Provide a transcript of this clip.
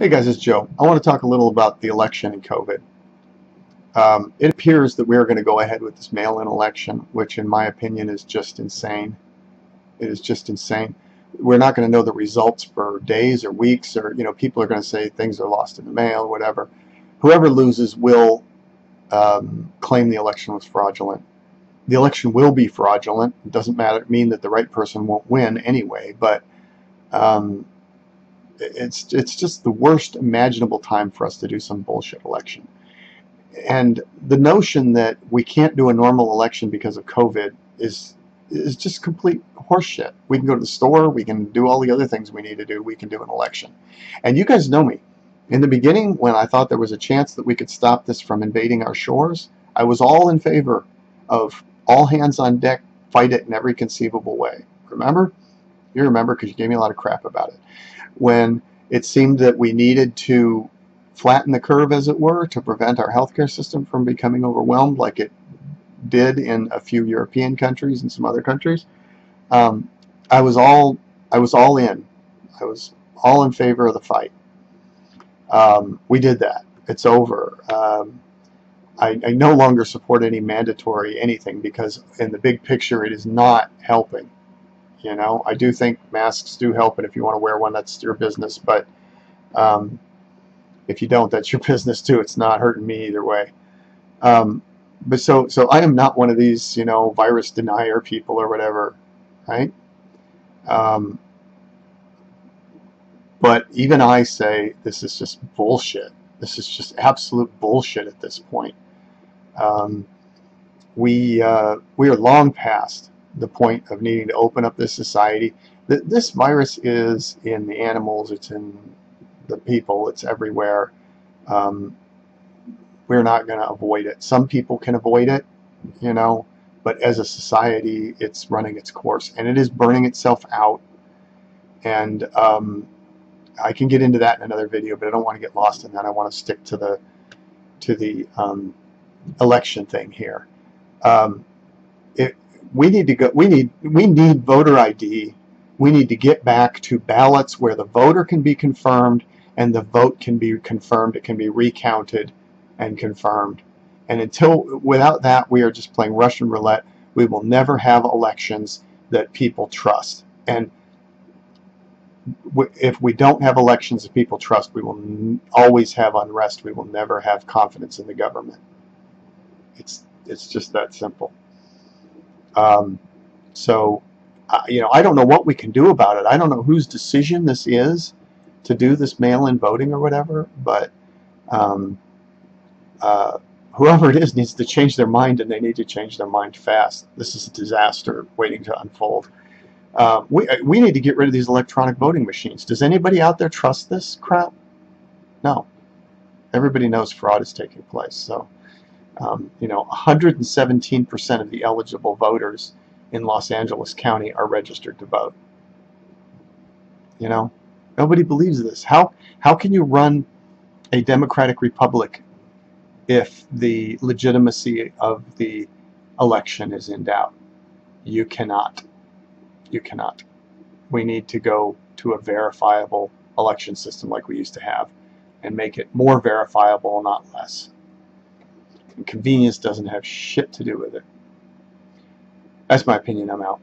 Hey guys, it's Joe. I want to talk a little about the election and COVID. Um, it appears that we are going to go ahead with this mail-in election, which in my opinion is just insane. It is just insane. We're not going to know the results for days or weeks, or you know, people are going to say things are lost in the mail, or whatever. Whoever loses will um, claim the election was fraudulent. The election will be fraudulent. It doesn't matter mean that the right person won't win anyway, but um, it's it's just the worst imaginable time for us to do some bullshit election. And the notion that we can't do a normal election because of COVID is is just complete horseshit. We can go to the store, we can do all the other things we need to do, we can do an election. And you guys know me. In the beginning, when I thought there was a chance that we could stop this from invading our shores, I was all in favor of all hands on deck, fight it in every conceivable way. Remember? You remember because you gave me a lot of crap about it when it seemed that we needed to flatten the curve, as it were, to prevent our healthcare system from becoming overwhelmed like it did in a few European countries and some other countries. Um, I was all I was all in. I was all in favor of the fight. Um, we did that. It's over. Um, I, I no longer support any mandatory anything because in the big picture it is not helping. You know, I do think masks do help, and if you want to wear one, that's your business. But um, if you don't, that's your business too. It's not hurting me either way. Um, but so, so I am not one of these, you know, virus denier people or whatever, right? Um, but even I say this is just bullshit. This is just absolute bullshit at this point. Um, we uh, we are long past the point of needing to open up this society. This virus is in the animals, it's in the people, it's everywhere. Um, we're not going to avoid it. Some people can avoid it, you know, but as a society, it's running its course and it is burning itself out. And um, I can get into that in another video, but I don't want to get lost in that. I want to stick to the to the um, election thing here. Um, it, we need to go we need we need voter ID we need to get back to ballots where the voter can be confirmed and the vote can be confirmed. It can be recounted and confirmed. And until without that we are just playing Russian roulette. We will never have elections that people trust. And if we don't have elections that people trust we will always have unrest. We will never have confidence in the government. It's it's just that simple um, so, uh, you know, I don't know what we can do about it. I don't know whose decision this is to do this mail-in voting or whatever, but um, uh, whoever it is needs to change their mind, and they need to change their mind fast. This is a disaster waiting to unfold. Uh, we, uh, we need to get rid of these electronic voting machines. Does anybody out there trust this crap? No. Everybody knows fraud is taking place. So um, you know, 117% of the eligible voters in Los Angeles County are registered to vote. You know, nobody believes this. How how can you run a democratic republic if the legitimacy of the election is in doubt? You cannot. You cannot. We need to go to a verifiable election system like we used to have and make it more verifiable, not less. And convenience doesn't have shit to do with it. That's my opinion. I'm out.